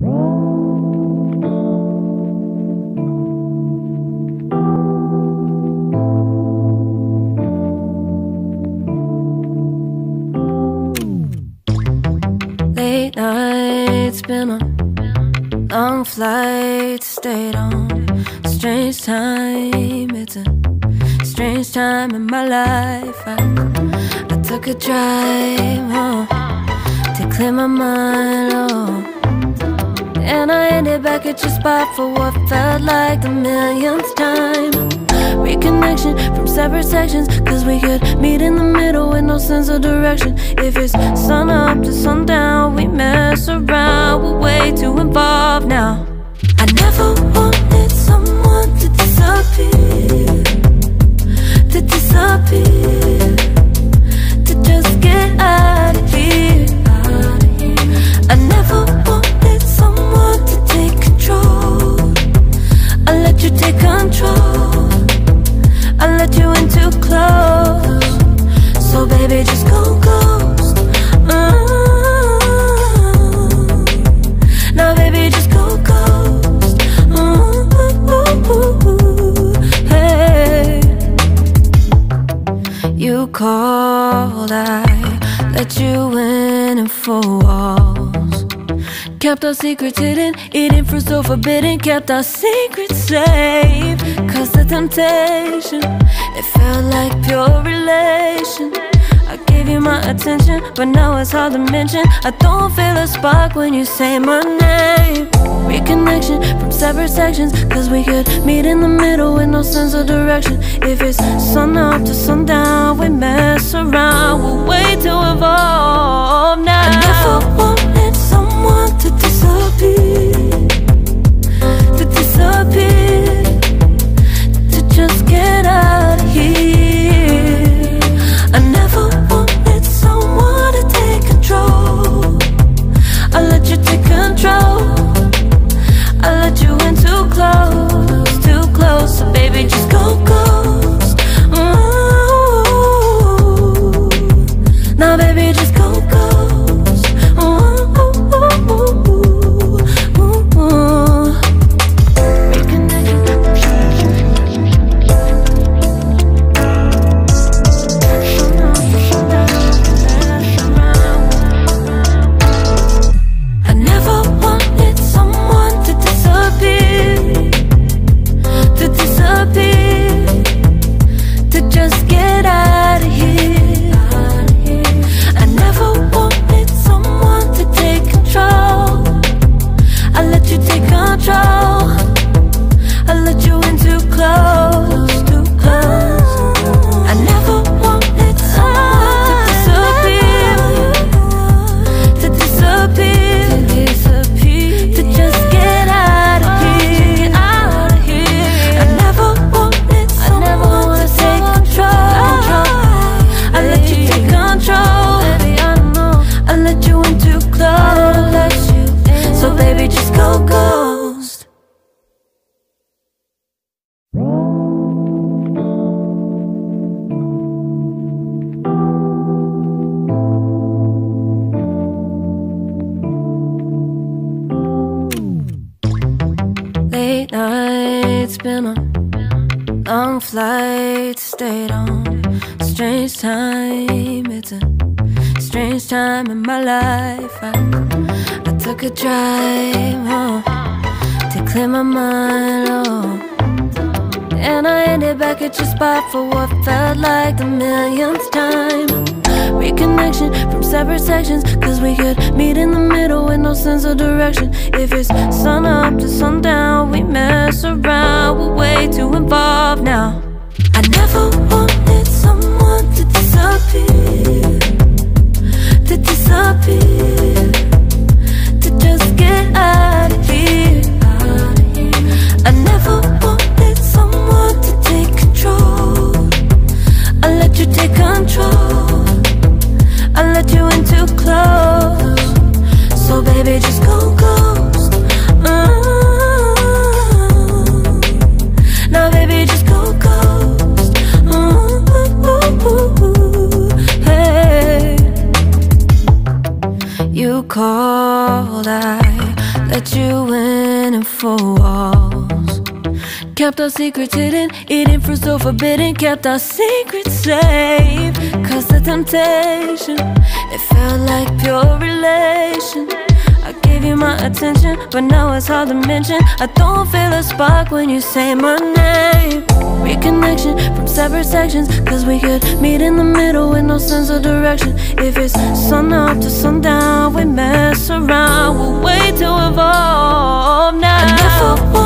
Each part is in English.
Late nights, been on long flights, stayed on strange time. It's a strange time in my life. I, I took a drive home to clear my mind. And I ended back at your spot for what felt like the millionth time. Reconnection from separate sections, cause we could meet in the middle with no sense of direction. If it's sun up to sundown, we mess around, we're way too involved now. I never wanted someone to disappear, to disappear, to just get out of here. In four walls. Kept our secrets hidden, eating fruit so forbidden. Kept our secrets safe. Cause the temptation, it felt like pure relation. I gave you my attention, but now it's hard to mention. I don't feel a spark when you say my name. Reconnection from separate sections, cause we could meet in the middle with no sense of direction. If it's sun up to sundown, we mess around, we're way too evolved Now, baby, just stayed on strange time. It's a strange time in my life. I, I took a drive home to clear my mind. Oh. And I ended back at your spot for what felt like the millionth time. Reconnection from separate sections, cause we could meet in the middle with no sense of direction. If it's sun up to sundown, we mess around, we're way too involved now. Disappear, Hey. You let you in and four walls. Kept our secrets hidden, eating fruit so forbidden. Kept our secrets safe, cause the temptation, it felt like pure relation. I gave you my attention, but now it's hard to mention. I don't feel a spark when you say my name. Reconnection from separate sections, cause we could meet in the middle with no sense of direction. If it's sun up to sundown, we mess around, we'll wait to evolve now.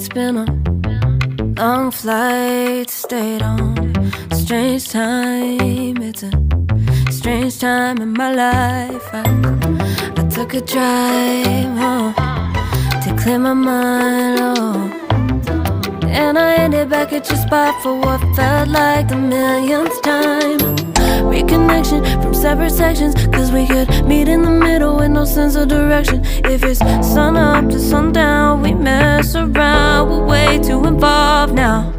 Nights, been a long flight, stayed on. Strange time, it's a strange time in my life. I, I took a drive home to clear my mind. Oh. And I ended back at your spot for what felt like the millionth time. From separate sections, cause we could meet in the middle with no sense of direction. If it's sun up to sundown, we mess around, we're way too involved now.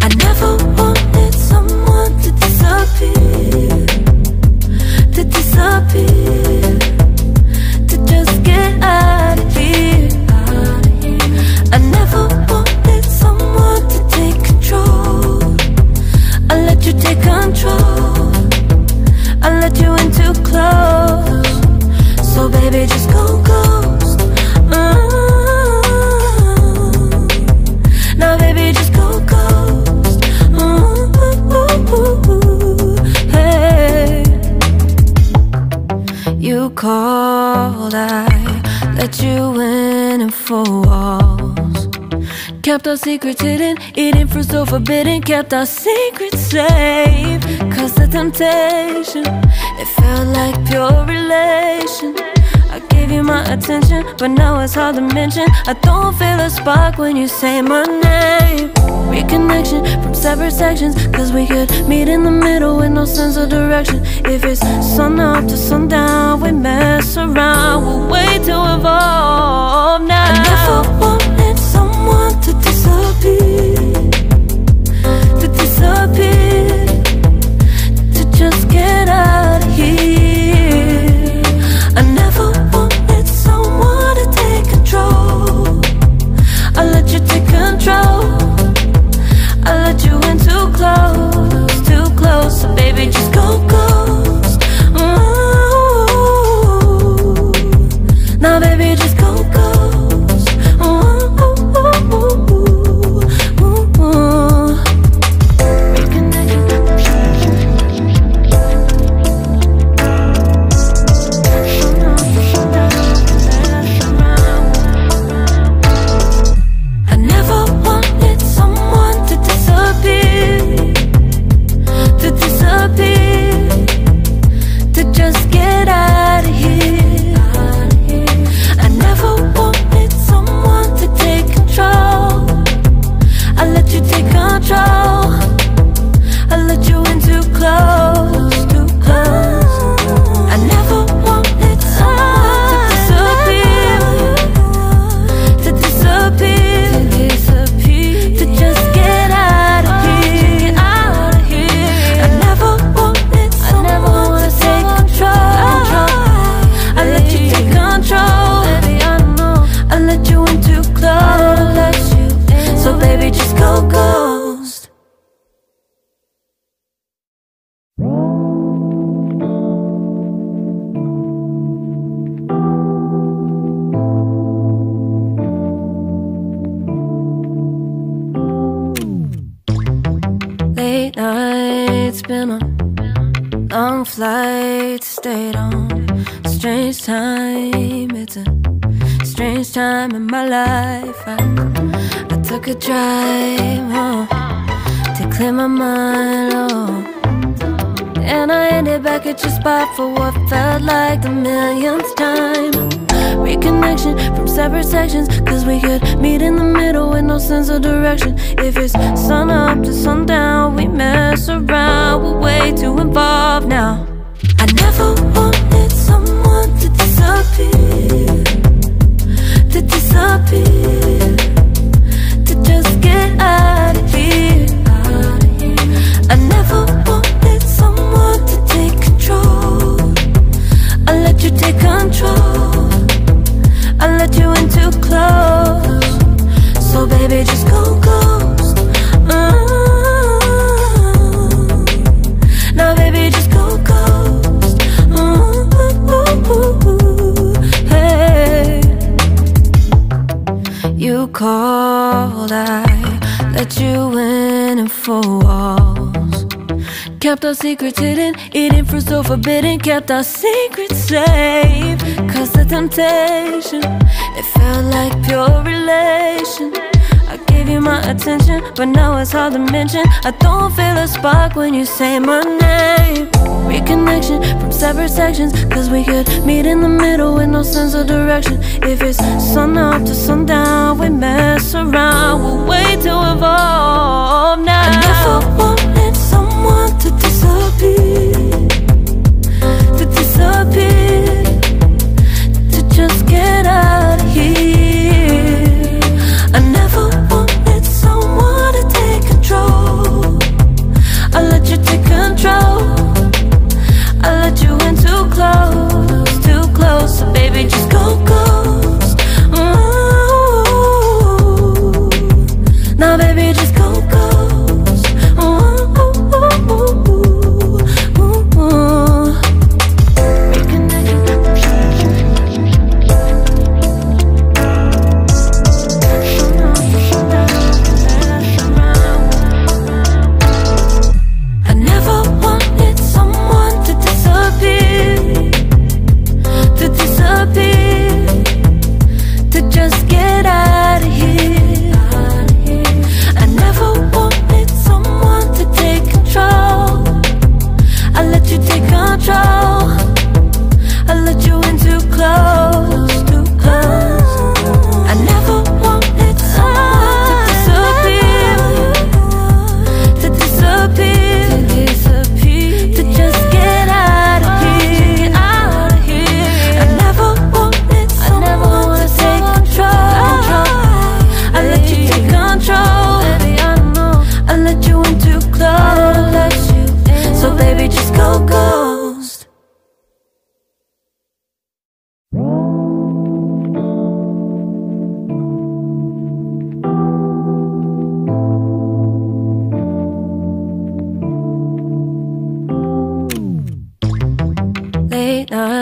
I never wanted someone to disappear, to disappear, to just get out Kept our secrets hidden, eating fruit so forbidden. Kept our secrets safe, cause the temptation, it felt like pure relation. I gave you my attention, but now it's hard to mention. I don't feel a spark when you say my name. Reconnection from separate sections, cause we could meet in the middle with no sense of direction. If it's sun up to sundown, we mess around, we'll wait to evolve now. Disappear, control. I let you in too close. Stayed on strange time. It's a strange time in my life. I, I took a drive home to clear my mind. Oh. And I ended back at your spot for what felt like the millionth time Reconnection from separate sections Cause we could meet in the middle with no sense of direction If it's sun up to sundown, we mess around We're way too involved now disappear You called, I let you in and four walls. Kept our secrets hidden, eating fruit so forbidden. Kept our secrets safe Cause the temptation, it felt like pure relation I gave you my attention, but now it's hard to mention. I don't feel a spark when you say my name. Reconnection from separate sections Cause we could meet in the middle with no sense of direction. If it's sun up to sundown, we mess around. We're way too evolved now. I never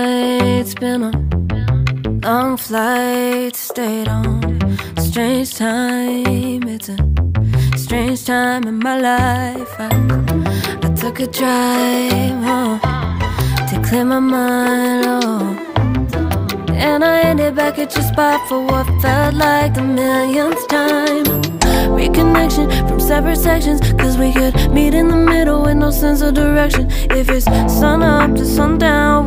nights, been a long flight, stayed on strange time. It's a strange time in my life. I, I took a drive home to clear my mind. Oh. And I ended back at your spot for what felt like the millionth time. Reconnection from separate sections, cause we could meet in the middle with no sense of direction. If it's sun up to sundown,